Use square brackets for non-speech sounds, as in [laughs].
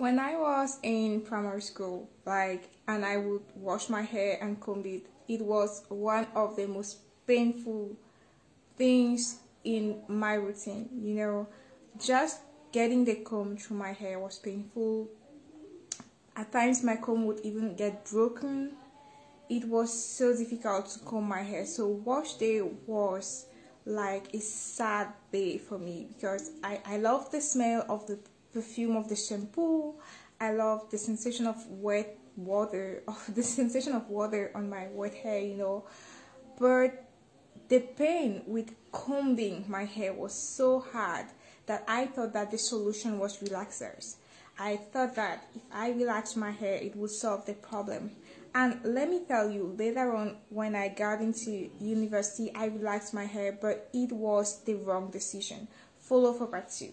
when I was in primary school, like, and I would wash my hair and comb it, it was one of the most painful things in my routine. You know, just getting the comb through my hair was painful. At times, my comb would even get broken. It was so difficult to comb my hair. So, wash day was like a sad day for me because I, I love the smell of the perfume of the shampoo. I love the sensation of wet water, [laughs] of the sensation of water on my wet hair, you know. But the pain with combing my hair was so hard that I thought that the solution was relaxers. I thought that if I relaxed my hair, it would solve the problem. And let me tell you, later on, when I got into university, I relaxed my hair, but it was the wrong decision. Follow for part two.